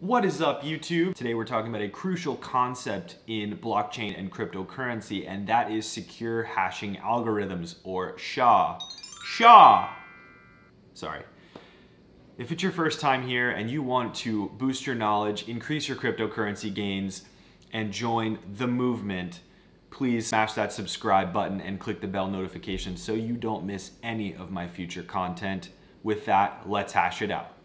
What is up YouTube? Today we're talking about a crucial concept in blockchain and cryptocurrency and that is secure hashing algorithms or SHA. SHA! Sorry. If it's your first time here and you want to boost your knowledge, increase your cryptocurrency gains, and join the movement, please smash that subscribe button and click the bell notification so you don't miss any of my future content. With that, let's hash it out.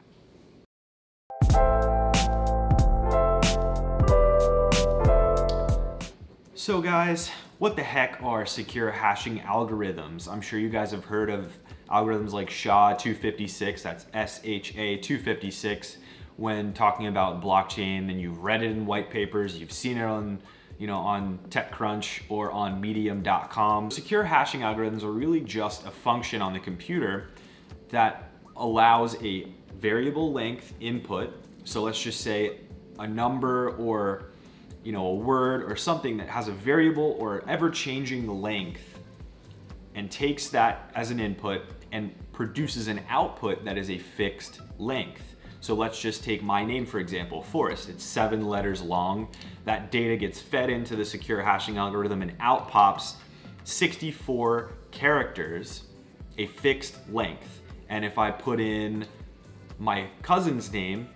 So guys, what the heck are secure hashing algorithms? I'm sure you guys have heard of algorithms like SHA-256, that's S-H-A-256, when talking about blockchain and you've read it in white papers, you've seen it on you know, on TechCrunch or on medium.com. Secure hashing algorithms are really just a function on the computer that allows a variable length input. So let's just say a number or you know, a word or something that has a variable or ever-changing length and takes that as an input and produces an output that is a fixed length. So let's just take my name, for example, Forrest. It's seven letters long. That data gets fed into the secure hashing algorithm and out pops 64 characters, a fixed length. And if I put in my cousin's name,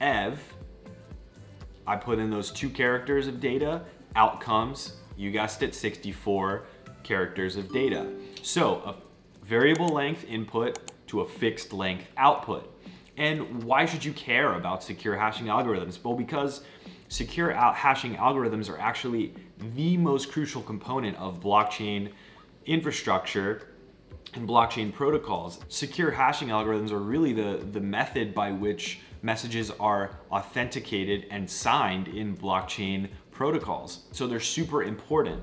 Ev, I put in those two characters of data, out comes, you guessed it, 64 characters of data. So a variable length input to a fixed length output. And why should you care about secure hashing algorithms? Well, because secure hashing algorithms are actually the most crucial component of blockchain infrastructure and blockchain protocols. Secure hashing algorithms are really the, the method by which messages are authenticated and signed in blockchain protocols. So they're super important.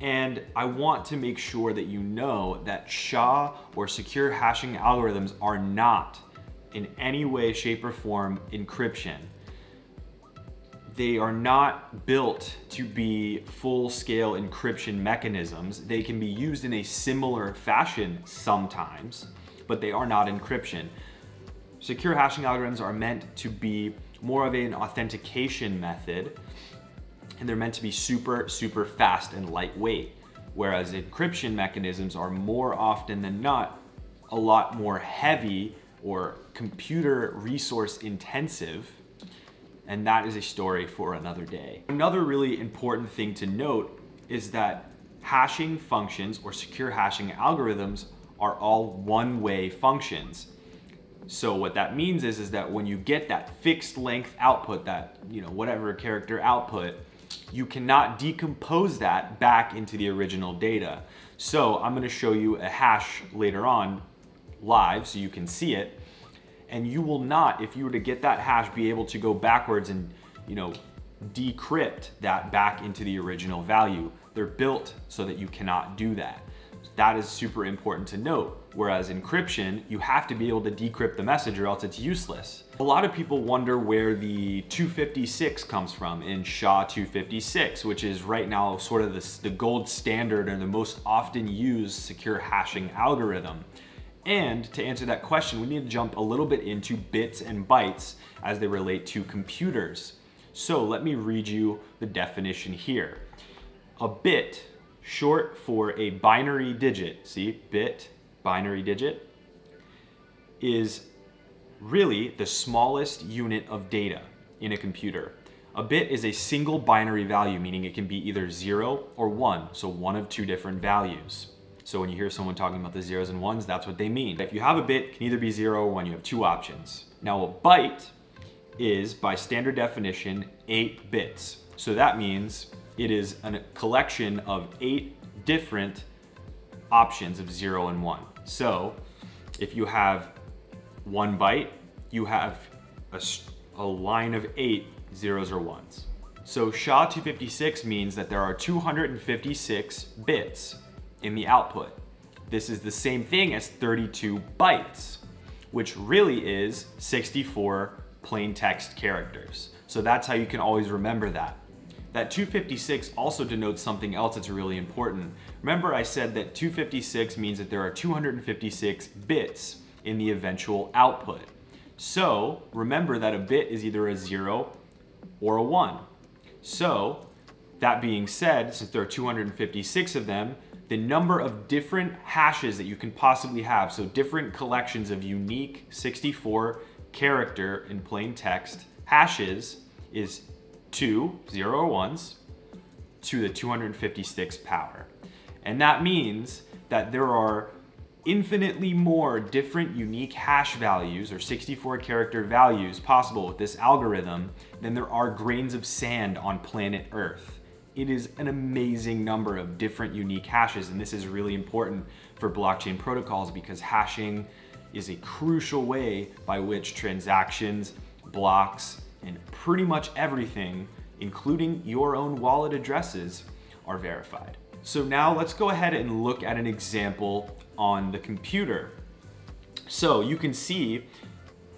And I want to make sure that you know that SHA or secure hashing algorithms are not in any way, shape, or form encryption. They are not built to be full-scale encryption mechanisms. They can be used in a similar fashion sometimes, but they are not encryption. Secure hashing algorithms are meant to be more of an authentication method, and they're meant to be super, super fast and lightweight. Whereas encryption mechanisms are more often than not a lot more heavy or computer resource intensive and that is a story for another day. Another really important thing to note is that hashing functions or secure hashing algorithms are all one-way functions. So what that means is, is that when you get that fixed length output, that, you know, whatever character output, you cannot decompose that back into the original data. So I'm gonna show you a hash later on live so you can see it and you will not, if you were to get that hash, be able to go backwards and, you know, decrypt that back into the original value. They're built so that you cannot do that. That is super important to note. Whereas encryption, you have to be able to decrypt the message or else it's useless. A lot of people wonder where the 256 comes from in SHA-256, which is right now sort of the, the gold standard and the most often used secure hashing algorithm. And to answer that question, we need to jump a little bit into bits and bytes as they relate to computers. So let me read you the definition here. A bit, short for a binary digit, see, bit, binary digit, is really the smallest unit of data in a computer. A bit is a single binary value, meaning it can be either zero or one, so one of two different values. So when you hear someone talking about the zeros and ones, that's what they mean. If you have a bit, it can either be zero or one. You have two options. Now a byte is, by standard definition, eight bits. So that means it is a collection of eight different options of zero and one. So if you have one byte, you have a, a line of eight zeros or ones. So SHA-256 means that there are 256 bits in the output. This is the same thing as 32 bytes, which really is 64 plain text characters. So that's how you can always remember that. That 256 also denotes something else that's really important. Remember I said that 256 means that there are 256 bits in the eventual output. So remember that a bit is either a zero or a one. So that being said, since there are 256 of them, the number of different hashes that you can possibly have, so different collections of unique 64 character in plain text hashes is two, zero ones, to the 256 power. And that means that there are infinitely more different unique hash values or 64 character values possible with this algorithm than there are grains of sand on planet Earth. It is an amazing number of different unique hashes and this is really important for blockchain protocols because hashing is a crucial way by which transactions, blocks, and pretty much everything, including your own wallet addresses, are verified. So now let's go ahead and look at an example on the computer. So you can see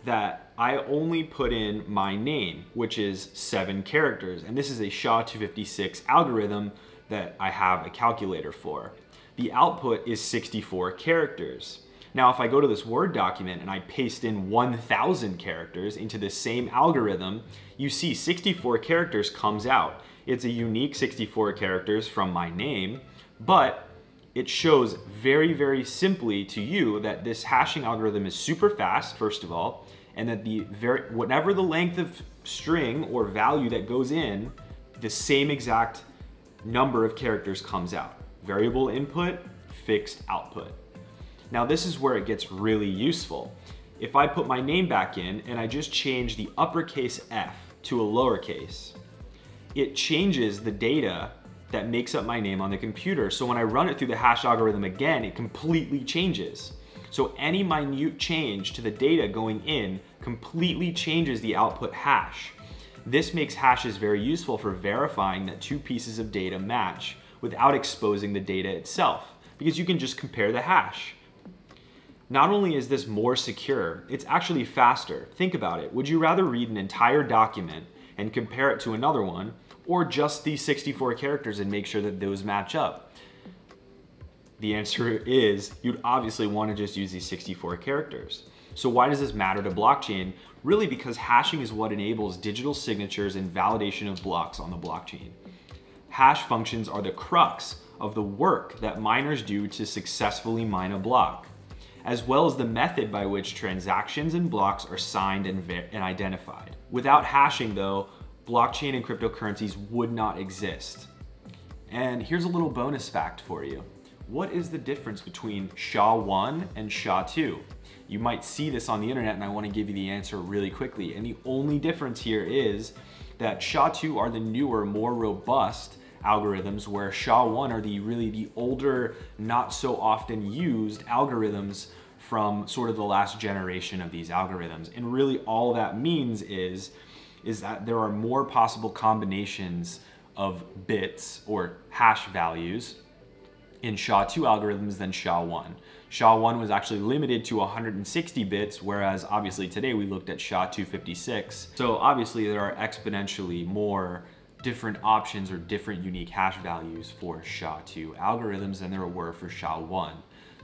that I only put in my name, which is seven characters. And this is a SHA-256 algorithm that I have a calculator for. The output is 64 characters. Now, if I go to this Word document and I paste in 1,000 characters into the same algorithm, you see 64 characters comes out. It's a unique 64 characters from my name, but it shows very, very simply to you that this hashing algorithm is super fast, first of all, and that the very, whatever the length of string or value that goes in, the same exact number of characters comes out. Variable input, fixed output. Now this is where it gets really useful. If I put my name back in and I just change the uppercase F to a lowercase, it changes the data that makes up my name on the computer. So when I run it through the hash algorithm again, it completely changes. So any minute change to the data going in completely changes the output hash. This makes hashes very useful for verifying that two pieces of data match without exposing the data itself, because you can just compare the hash. Not only is this more secure, it's actually faster. Think about it. Would you rather read an entire document and compare it to another one, or just these 64 characters and make sure that those match up? The answer is you'd obviously want to just use these 64 characters. So why does this matter to blockchain? Really because hashing is what enables digital signatures and validation of blocks on the blockchain. Hash functions are the crux of the work that miners do to successfully mine a block as well as the method by which transactions and blocks are signed and, and identified. Without hashing though, blockchain and cryptocurrencies would not exist. And here's a little bonus fact for you. What is the difference between SHA-1 and SHA-2? You might see this on the internet and I wanna give you the answer really quickly. And the only difference here is that SHA-2 are the newer, more robust algorithms where SHA-1 are the really the older, not so often used algorithms from sort of the last generation of these algorithms. And really all that means is, is that there are more possible combinations of bits or hash values in SHA-2 algorithms than SHA-1. SHA-1 was actually limited to 160 bits, whereas obviously today we looked at SHA-256. So obviously there are exponentially more different options or different unique hash values for SHA-2 algorithms than there were for SHA-1.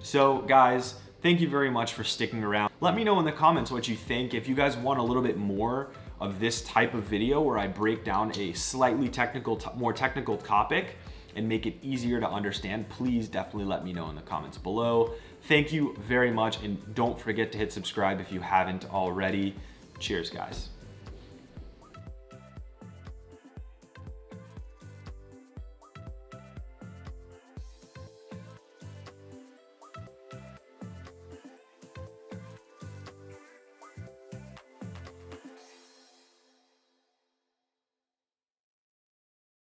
So guys, thank you very much for sticking around. Let me know in the comments what you think. If you guys want a little bit more of this type of video where I break down a slightly technical, more technical topic and make it easier to understand, please definitely let me know in the comments below. Thank you very much and don't forget to hit subscribe if you haven't already. Cheers guys.